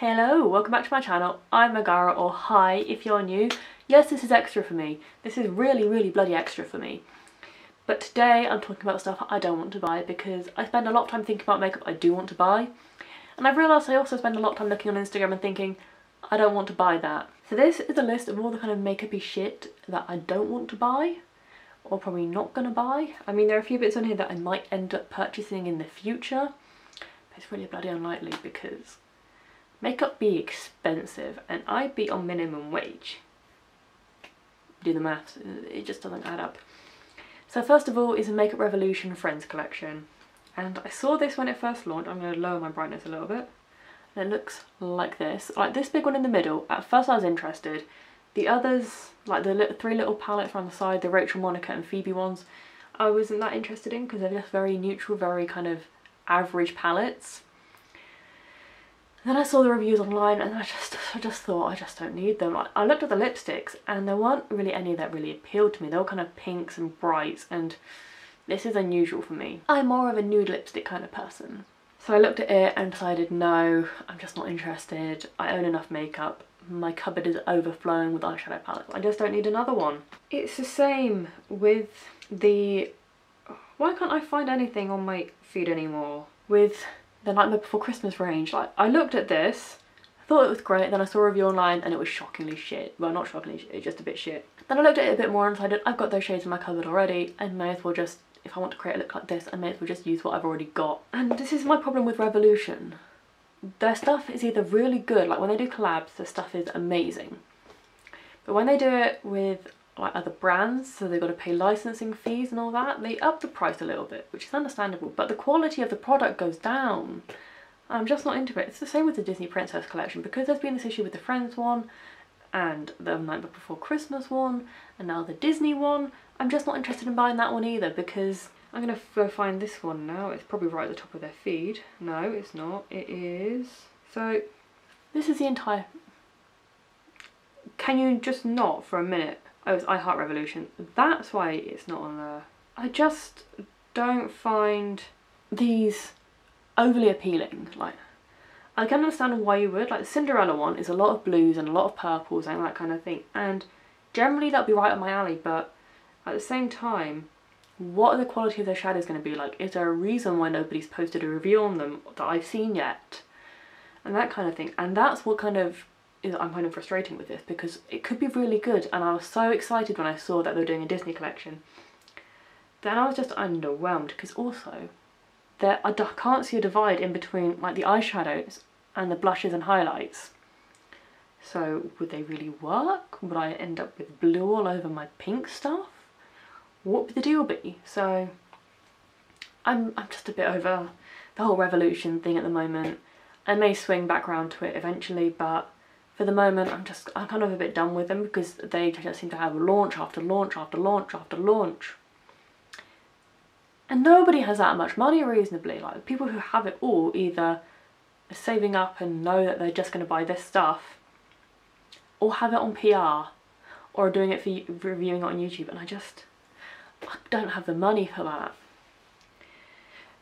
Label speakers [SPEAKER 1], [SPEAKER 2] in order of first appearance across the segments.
[SPEAKER 1] Hello, welcome back to my channel. I'm Megara, or hi if you're new. Yes, this is extra for me. This is really, really bloody extra for me. But today I'm talking about stuff I don't want to buy because I spend a lot of time thinking about makeup I do want to buy. And I've realised I also spend a lot of time looking on Instagram and thinking, I don't want to buy that. So this is a list of all the kind of makeupy shit that I don't want to buy or probably not gonna buy. I mean, there are a few bits on here that I might end up purchasing in the future. But it's really bloody unlikely because Makeup be expensive and I be on minimum wage. Do the maths, it just doesn't add up. So first of all is a Makeup Revolution Friends collection. And I saw this when it first launched. I'm going to lower my brightness a little bit. And it looks like this. Like this big one in the middle, at first I was interested. The others, like the three little palettes on the side, the Rachel, Monica and Phoebe ones, I wasn't that interested in because they're just very neutral, very kind of average palettes then I saw the reviews online and I just I just thought I just don't need them. I, I looked at the lipsticks and there weren't really any that really appealed to me. They were kind of pinks and brights and this is unusual for me. I'm more of a nude lipstick kind of person. So I looked at it and decided no, I'm just not interested. I own enough makeup. My cupboard is overflowing with eyeshadow palettes. I just don't need another one. It's the same with the... Why can't I find anything on my feed anymore? With the Nightmare Before Christmas range. Like, I looked at this, thought it was great, then I saw a review online and it was shockingly shit. Well, not shockingly shit, just a bit shit. Then I looked at it a bit more and decided I've got those shades in my cupboard already and may as well just, if I want to create a look like this, I may as well just use what I've already got. And this is my problem with Revolution. Their stuff is either really good, like when they do collabs, their stuff is amazing. But when they do it with like other brands so they've got to pay licensing fees and all that. They up the price a little bit which is understandable but the quality of the product goes down. I'm just not into it. It's the same with the Disney Princess collection because there's been this issue with the Friends one and the Night Before Christmas one and now the Disney one. I'm just not interested in buying that one either because I'm gonna go find this one now. It's probably right at the top of their feed. No it's not. It is. So this is the entire can you just not for a minute Oh, it's iHeart Revolution. That's why it's not on there. I just don't find these overly appealing. Like, I can understand why you would. Like, the Cinderella one is a lot of blues and a lot of purples and that kind of thing. And generally that'd be right up my alley, but at the same time, what are the quality of their shadows going to be like? Is there a reason why nobody's posted a review on them that I've seen yet? And that kind of thing. And that's what kind of I'm kind of frustrating with this because it could be really good and I was so excited when I saw that they were doing a Disney collection. Then I was just underwhelmed because also there I can't see a divide in between like the eyeshadows and the blushes and highlights. So would they really work? Would I end up with blue all over my pink stuff? What would the deal be? So I'm, I'm just a bit over the whole revolution thing at the moment. I may swing back around to it eventually but for the moment I'm just I'm kind of a bit done with them because they just seem to have launch after launch after launch after launch and nobody has that much money reasonably like people who have it all either are saving up and know that they're just going to buy this stuff or have it on PR or doing it for reviewing it on YouTube and I just I don't have the money for that.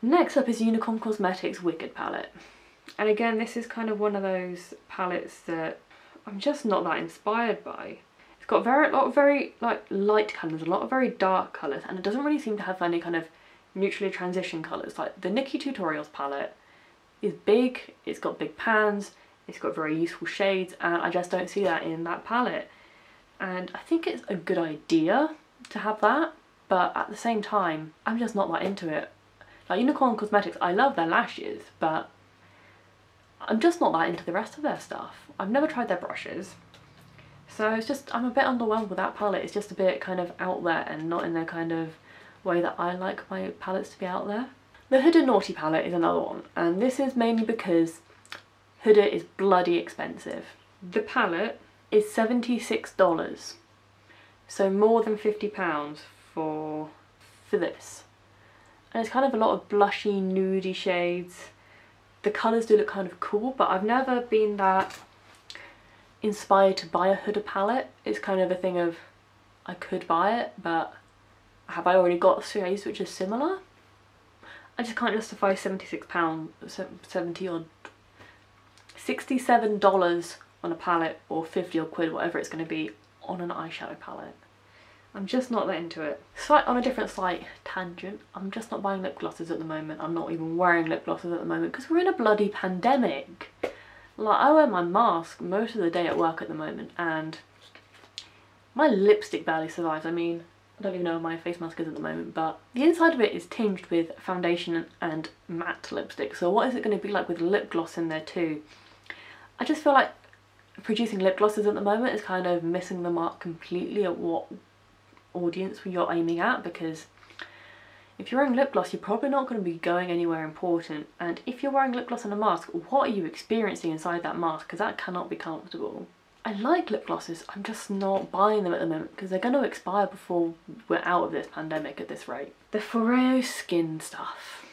[SPEAKER 1] Next up is Unicorn Cosmetics Wicked palette. And again, this is kind of one of those palettes that I'm just not that inspired by. It's got very, a lot of very like light colours, a lot of very dark colours, and it doesn't really seem to have any kind of neutrally transition colours. Like the Nikkie Tutorials palette is big, it's got big pans, it's got very useful shades, and I just don't see that in that palette. And I think it's a good idea to have that, but at the same time, I'm just not that into it. Like Unicorn Cosmetics, I love their lashes, but I'm just not that into the rest of their stuff. I've never tried their brushes. So it's just, I'm a bit underwhelmed with that palette. It's just a bit kind of out there and not in the kind of way that I like my palettes to be out there. The Huda Naughty palette is another one, and this is mainly because Huda is bloody expensive. The palette is $76, so more than £50 for, for this. And it's kind of a lot of blushy, nudie shades the colours do look kind of cool but I've never been that inspired to buy a Huda palette. It's kind of a thing of I could buy it but have I already got shades which are similar? I just can't justify £76, 70 odd $67 on a palette or 50 or quid, whatever it's going to be, on an eyeshadow palette. I'm just not that into it. Slight on a different slight tangent, I'm just not buying lip glosses at the moment. I'm not even wearing lip glosses at the moment because we're in a bloody pandemic. Like I wear my mask most of the day at work at the moment and my lipstick barely survives. I mean, I don't even know where my face mask is at the moment, but the inside of it is tinged with foundation and matte lipstick. So what is it going to be like with lip gloss in there too? I just feel like producing lip glosses at the moment is kind of missing the mark completely at what audience you're aiming at because if you're wearing lip gloss you're probably not going to be going anywhere important and if you're wearing lip gloss and a mask what are you experiencing inside that mask because that cannot be comfortable. I like lip glosses I'm just not buying them at the moment because they're going to expire before we're out of this pandemic at this rate. The Foreo skin stuff.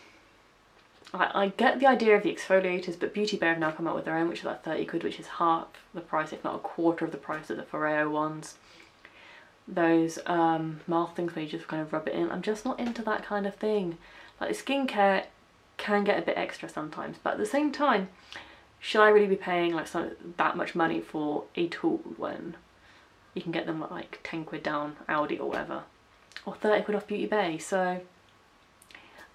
[SPEAKER 1] I, I get the idea of the exfoliators but Beauty Bay have now come out with their own which is like 30 quid which is half the price if not a quarter of the price of the Foreo ones those um, mouth things where you just kind of rub it in. I'm just not into that kind of thing. Like skincare can get a bit extra sometimes, but at the same time, should I really be paying like some, that much money for a tool when you can get them at like 10 quid down Aldi or whatever, or 30 quid off Beauty Bay, so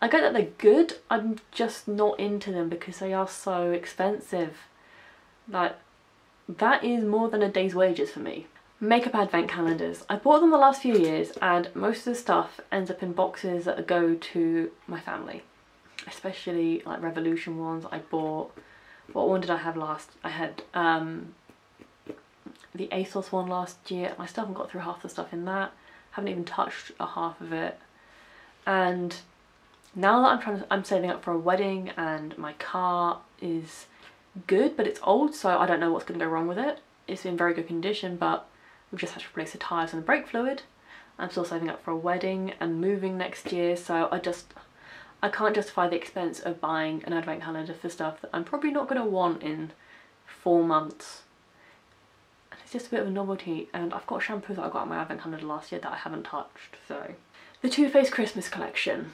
[SPEAKER 1] I get that they're good, I'm just not into them because they are so expensive. Like, that is more than a day's wages for me. Makeup advent calendars. I bought them the last few years and most of the stuff ends up in boxes that go to my family. Especially like Revolution ones I bought. What one did I have last? I had um, the ASOS one last year I still haven't got through half the stuff in that. Haven't even touched a half of it. And now that I'm trying to, I'm saving up for a wedding and my car is good but it's old so I don't know what's going to go wrong with it. It's in very good condition but We've just had to replace the tyres and the brake fluid. I'm still saving up for a wedding and moving next year so I just I can't justify the expense of buying an advent calendar for stuff that I'm probably not going to want in four months. And it's just a bit of a novelty and I've got shampoo that I got on my advent calendar last year that I haven't touched so. The Too Faced Christmas collection.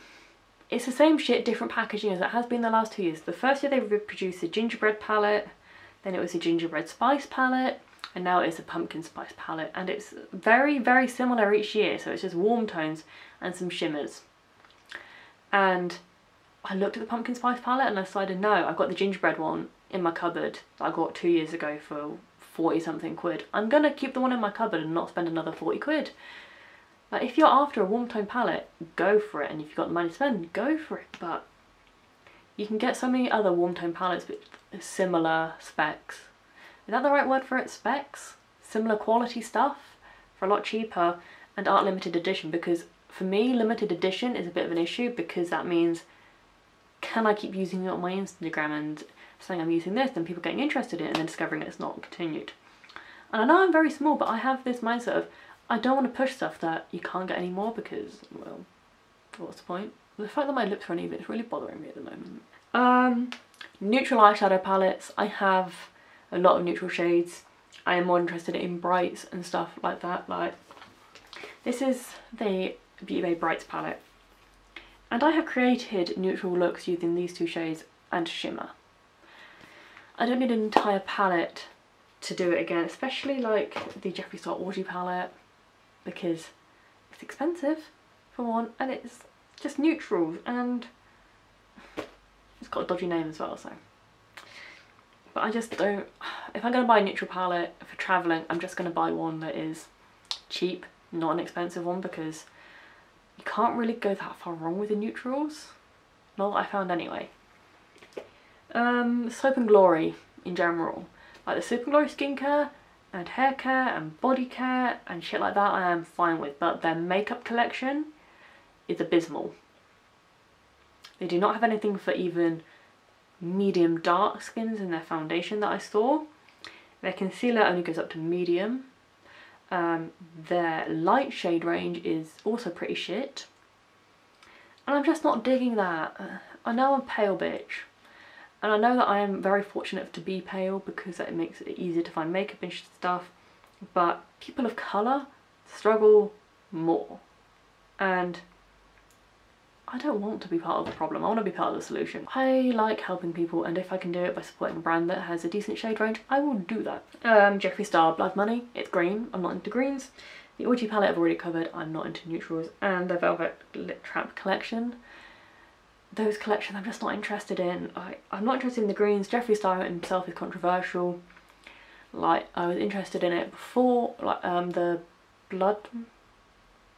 [SPEAKER 1] It's the same shit, different packaging as it has been the last two years. The first year they produced the gingerbread palette, then it was the gingerbread spice palette, and now it's a pumpkin spice palette and it's very very similar each year so it's just warm tones and some shimmers. And I looked at the pumpkin spice palette and I decided no I've got the gingerbread one in my cupboard that I got two years ago for 40 something quid. I'm gonna keep the one in my cupboard and not spend another 40 quid. Like if you're after a warm tone palette go for it and if you've got the money to spend go for it. But you can get so many other warm tone palettes with similar specs is that the right word for it? Specs? Similar quality stuff for a lot cheaper and aren't limited edition because for me limited edition is a bit of an issue because that means can I keep using it on my Instagram and saying I'm using this and people getting interested in it and then discovering it's not continued. And I know I'm very small but I have this mindset of I don't want to push stuff that you can't get anymore because, well, what's the point? The fact that my lips are uneven is really bothering me at the moment. Um, neutral eyeshadow palettes. I have a lot of neutral shades. I am more interested in brights and stuff like that. Like This is the Beauty Bay Brights palette. And I have created neutral looks using these two shades and shimmer. I don't need an entire palette to do it again, especially like the Jeffree Star Orgy palette because it's expensive for one and it's just neutrals and it's got a dodgy name as well so but I just don't, if I'm going to buy a neutral palette for travelling, I'm just going to buy one that is cheap, not an expensive one because you can't really go that far wrong with the neutrals. Not that I found anyway. Um, Soap and Glory in general. Like the Soap and Glory skincare and hair care and body care and shit like that I am fine with but their makeup collection is abysmal. They do not have anything for even medium dark skins in their foundation that I saw. Their concealer only goes up to medium. Um, their light shade range is also pretty shit. And I'm just not digging that. I know I'm pale bitch. And I know that I am very fortunate to be pale because it makes it easier to find makeup and stuff. But people of colour struggle more. And I don't want to be part of the problem, I want to be part of the solution. I like helping people and if I can do it by supporting a brand that has a decent shade range, I will do that. Um, Jeffree Star Blood Money, it's green, I'm not into greens. The Orgy palette I've already covered, I'm not into neutrals. And the Velvet Lip Trap collection, those collections I'm just not interested in. I, I'm not interested in the greens, Jeffree Star himself is controversial. Like, I was interested in it before, like um, the Blood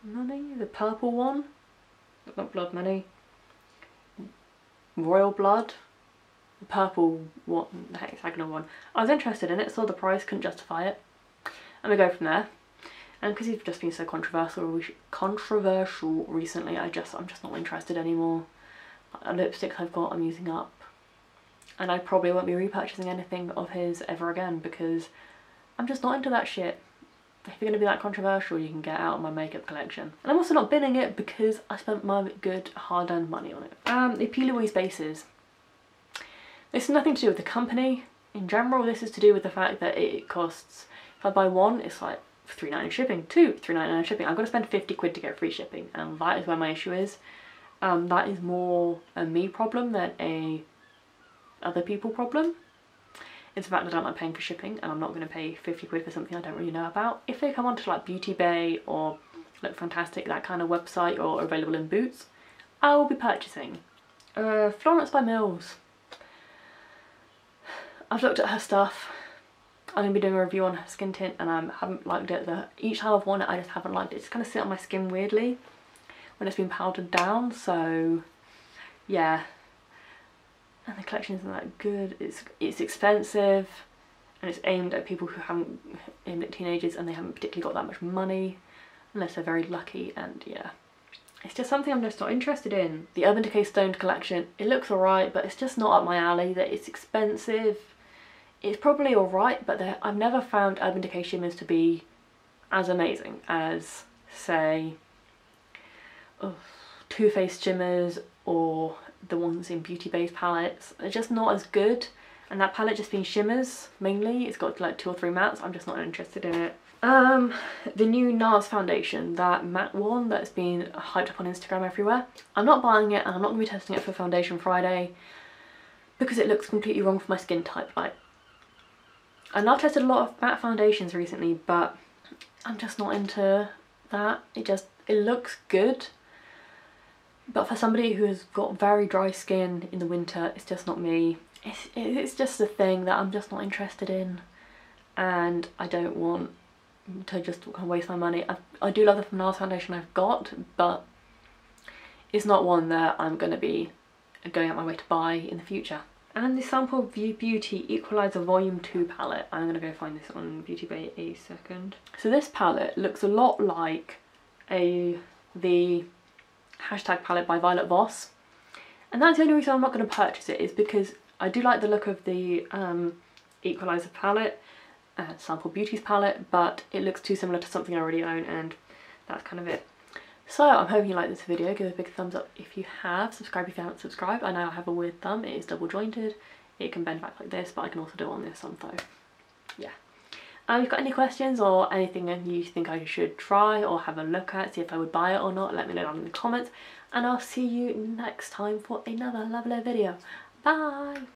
[SPEAKER 1] Money, the purple one not blood money, royal blood, the purple one, the hexagonal one. I was interested in it, saw the price, couldn't justify it, and we go from there. And because he's just been so controversial, controversial recently, I just I'm just not interested anymore. The lipsticks I've got, I'm using up, and I probably won't be repurchasing anything of his ever again because I'm just not into that shit if you're going to be that controversial you can get out of my makeup collection. And I'm also not binning it because I spent my good hard-earned money on it. Um, the P. Louise bases. This has nothing to do with the company in general, this is to do with the fact that it costs, if I buy one it's like three ninety shipping, two three ninety nine shipping. I've got to spend 50 quid to get free shipping and that is where my issue is. Um, that is more a me problem than a other people problem. It's the fact I don't like paying for shipping and I'm not going to pay 50 quid for something I don't really know about. If they come onto like Beauty Bay or Look Fantastic, that kind of website or available in Boots, I will be purchasing. Uh, Florence by Mills. I've looked at her stuff. I'm going to be doing a review on her skin tint and I haven't liked it. The, each time I've worn it I just haven't liked it. It's kind of sit on my skin weirdly when it's been powdered down so yeah and the collection isn't that good. It's it's expensive and it's aimed at people who haven't aimed at teenagers and they haven't particularly got that much money unless they're very lucky and yeah. It's just something I'm just not interested in. The Urban Decay Stoned collection, it looks alright but it's just not up my alley, that it's expensive. It's probably alright but I've never found Urban Decay shimmers to be as amazing as say oh, Too Faced shimmers or the ones in Beauty Bay's palettes. They're just not as good. And that palette just being shimmers mainly. It's got like two or three mattes. I'm just not interested in it. Um, the new NARS foundation, that matte one that's been hyped up on Instagram everywhere. I'm not buying it and I'm not going to be testing it for Foundation Friday because it looks completely wrong for my skin type. Like, and I've tested a lot of matte foundations recently, but I'm just not into that. It just, it looks good, but for somebody who has got very dry skin in the winter, it's just not me. It's, it's just a thing that I'm just not interested in and I don't want to just waste my money. I, I do love the NARS foundation I've got, but it's not one that I'm going to be going out my way to buy in the future. And the Sample View Beauty Equalizer Volume 2 palette. I'm going to go find this on Beauty Bay a second. So this palette looks a lot like a the hashtag palette by Violet Voss. And that's the only reason I'm not going to purchase it is because I do like the look of the um, Equalizer palette, uh, Sample Beauty's palette, but it looks too similar to something I already own and that's kind of it. So I'm hoping you like this video, give it a big thumbs up if you have, subscribe if you haven't subscribed. I know I have a weird thumb, it is double jointed, it can bend back like this, but I can also do it on this one though. Yeah. Um, if you've got any questions or anything you think I should try or have a look at, see if I would buy it or not, let me know down in the comments. And I'll see you next time for another lovely video. Bye!